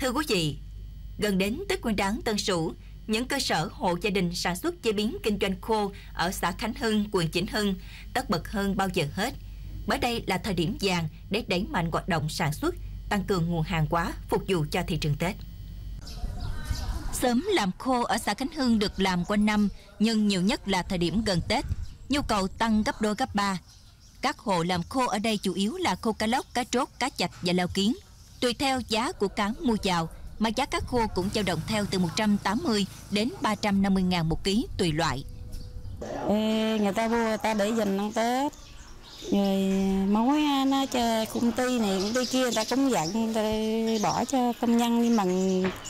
Thưa quý vị, gần đến Tết Nguyên đán Tân Sửu, những cơ sở hộ gia đình sản xuất chế biến kinh doanh khô ở xã Khánh Hưng, quận Chỉnh Hưng tất bật hơn bao giờ hết. Bởi đây là thời điểm vàng để đẩy mạnh hoạt động sản xuất, tăng cường nguồn hàng hóa phục vụ cho thị trường Tết. Sớm làm khô ở xã Khánh Hưng được làm quanh năm, nhưng nhiều nhất là thời điểm gần Tết. Nhu cầu tăng gấp đôi gấp ba. Các hộ làm khô ở đây chủ yếu là khô cá lóc, cá trốt, cá chạch và lao kiến. Tùy theo giá của cá mua vào, mà giá cá khô cũng dao động theo từ 180 đến 350 ngàn một ký tùy loại. Ê, người ta mua người ta để dành ăn Tết rồi mối nó cho công ty này công ty kia người ta cũng dặn người ta bỏ cho công nhân nhưng mà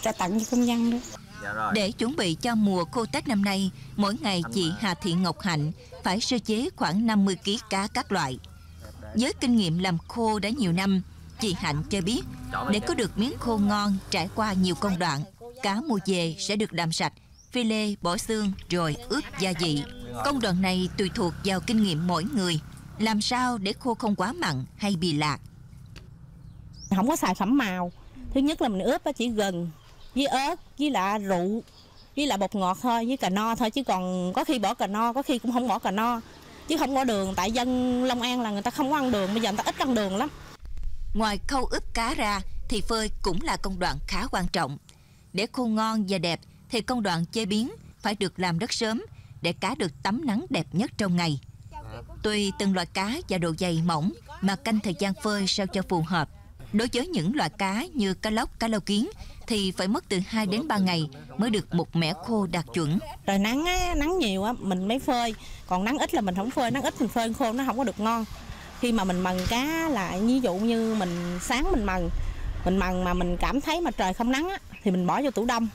cho tặng cho công nhân đó Để chuẩn bị cho mùa khô Tết năm nay, mỗi ngày chị Hà Thị Ngọc Hạnh phải sơ chế khoảng 50 kg cá các loại. Với kinh nghiệm làm khô đã nhiều năm, chị Hạnh cho biết để có được miếng khô ngon trải qua nhiều công đoạn, cá mua về sẽ được làm sạch, phi lê, bỏ xương rồi ướp gia vị. Công đoạn này tùy thuộc vào kinh nghiệm mỗi người, làm sao để khô không quá mặn hay bị lạc. không có xài phẩm màu thứ nhất là mình ướp chỉ gừng với ớt với lạ rượu với lại bột ngọt thôi với cà no thôi chứ còn có khi bỏ cà no có khi cũng không bỏ cà no chứ không có đường tại dân Long An là người ta không có ăn đường bây giờ người ta ít ăn đường lắm Ngoài khâu ướp cá ra thì phơi cũng là công đoạn khá quan trọng. Để khô ngon và đẹp thì công đoạn chế biến phải được làm rất sớm để cá được tắm nắng đẹp nhất trong ngày. Tùy từng loại cá và độ dày mỏng mà canh thời gian phơi sao cho phù hợp. Đối với những loại cá như cá lóc, cá lau kiến thì phải mất từ 2 đến 3 ngày mới được một mẻ khô đạt chuẩn. rồi nắng á, nắng nhiều á mình mới phơi còn nắng ít là mình không phơi nắng ít mình phơi khô nó không có được ngon khi mà mình mần cá là ví dụ như mình sáng mình mần mình mần mà mình cảm thấy mà trời không nắng á, thì mình bỏ vô tủ đông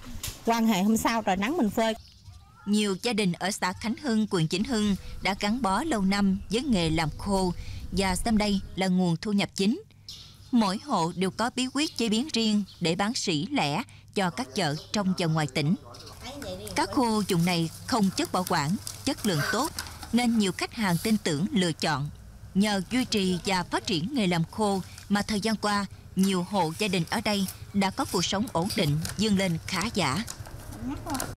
quan hệ hôm sau trời nắng mình phơi Nhiều gia đình ở xã Khánh Hưng, huyện Chỉnh Hưng đã gắn bó lâu năm với nghề làm khô và xem đây là nguồn thu nhập chính. Mỗi hộ đều có bí quyết chế biến riêng để bán sỉ lẻ cho các chợ trong và ngoài tỉnh. Các khô dùng này không chất bảo quản, chất lượng tốt nên nhiều khách hàng tin tưởng lựa chọn. Nhờ duy trì và phát triển nghề làm khô mà thời gian qua nhiều hộ gia đình ở đây đã có cuộc sống ổn định, dương lên khá giả.